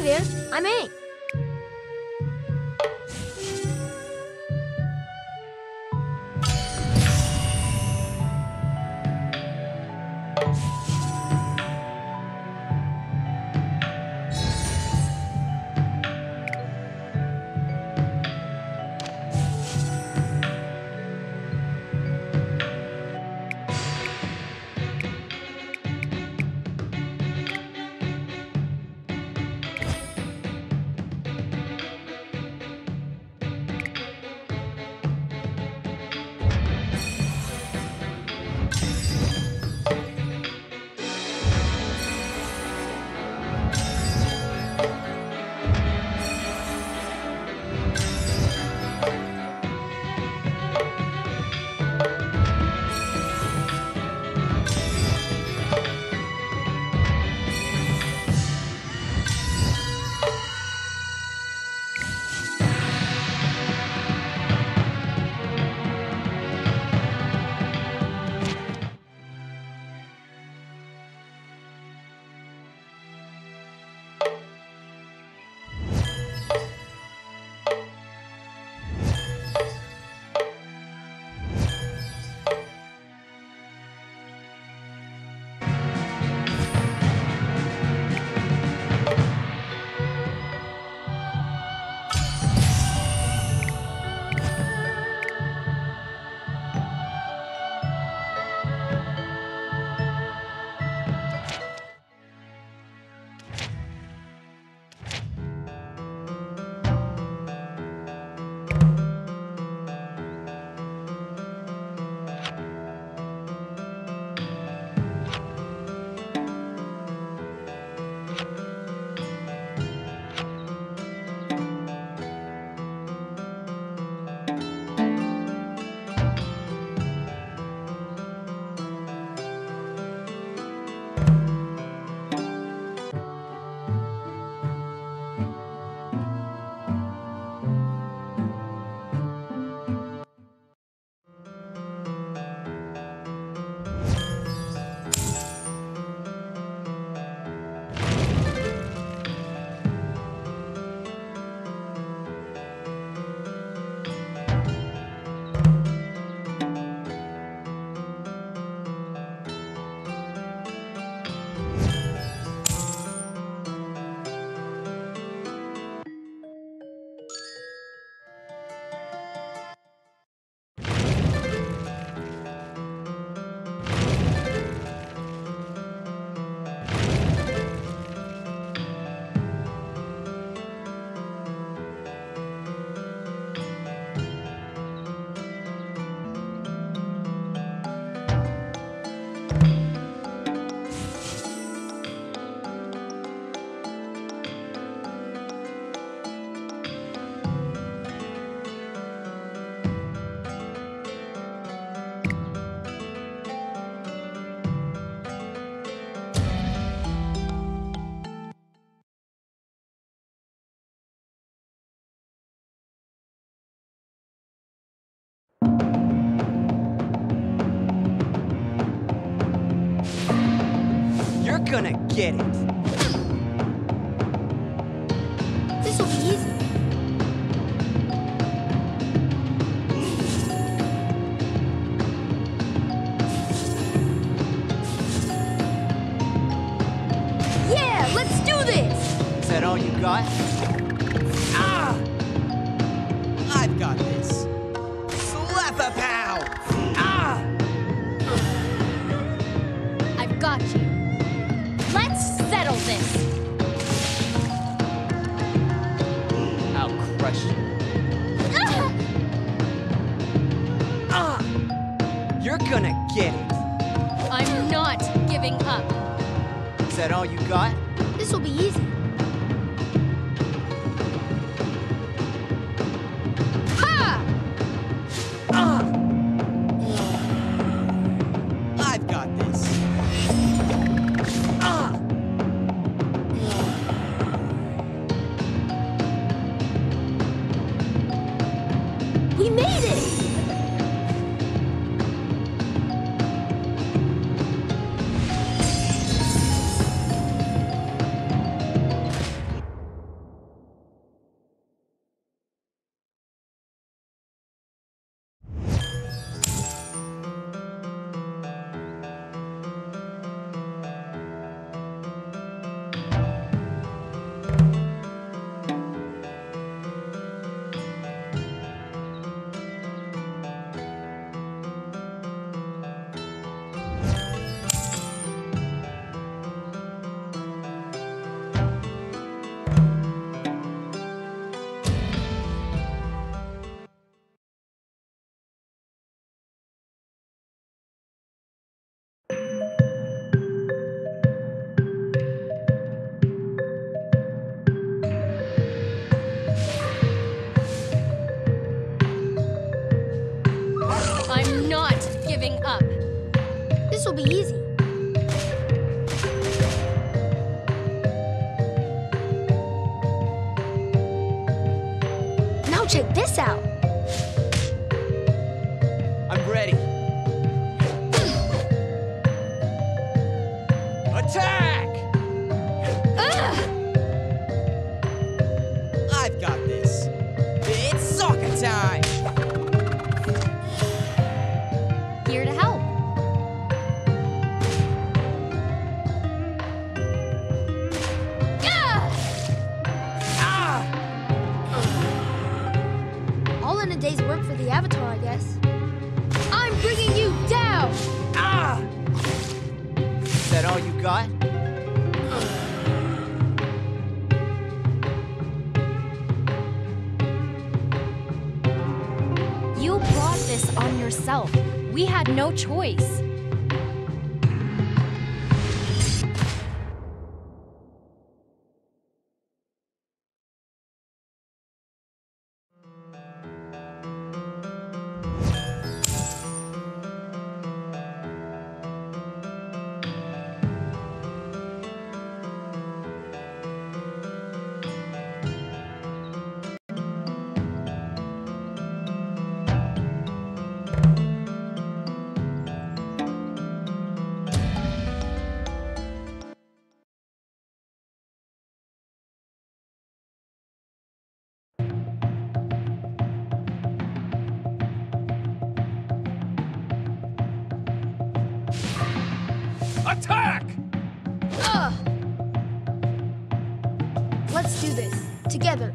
There, I'm Aang. gonna get it. all you got? This will be easy. Day's work for the Avatar, I guess. I'm bringing you down! Ah! Is that all you got? You brought this on yourself. We had no choice. Attack! Ugh! Let's do this together.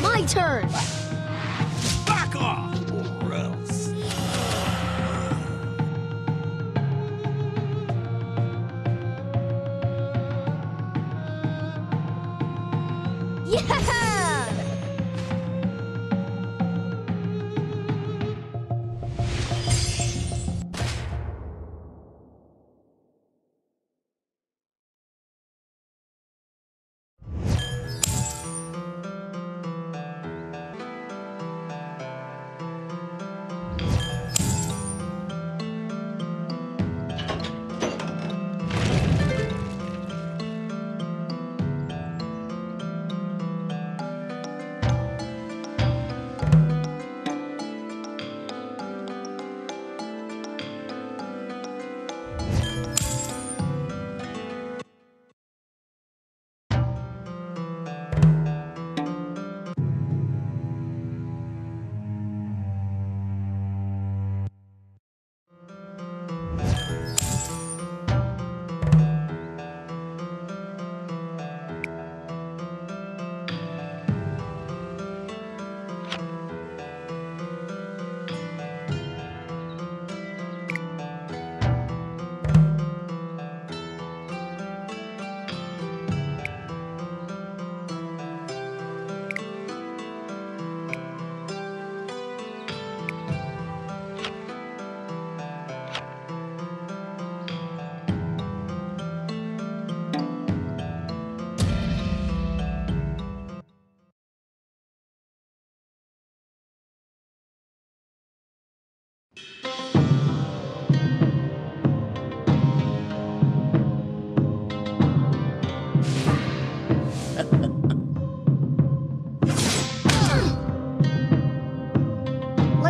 My turn. Back off, or else. Yeah!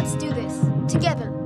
Let's do this together.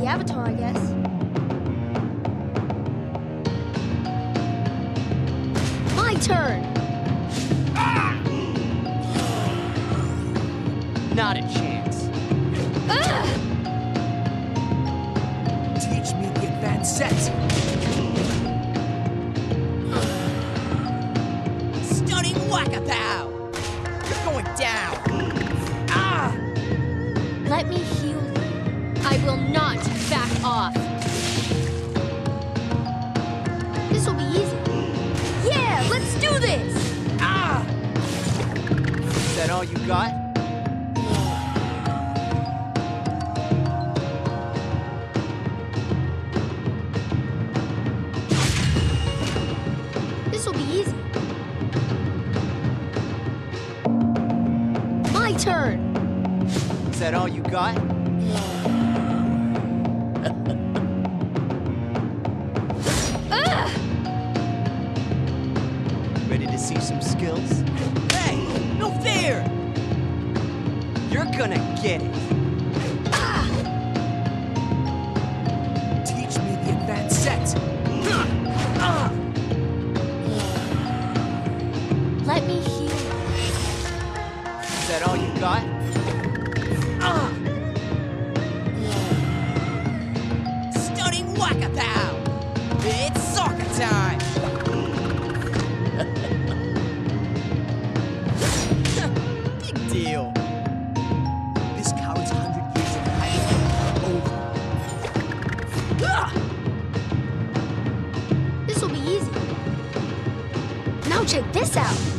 The Avatar, I guess. My turn! Not a chance. Ugh! Teach me the advanced sets. Stunning whack-a-pow! You're going down! Ah! Let me heal you. I will not off. This'll be easy. Yeah, let's do this! Ah! Is that all you got? This'll be easy. My turn! Is that all you got? Gonna get it. Ah! Teach me the advanced sets. Ah! Let me heal. Is that all you got? Ah! Stunning whack-a-pow! It's Sokka time! Big deal. This out.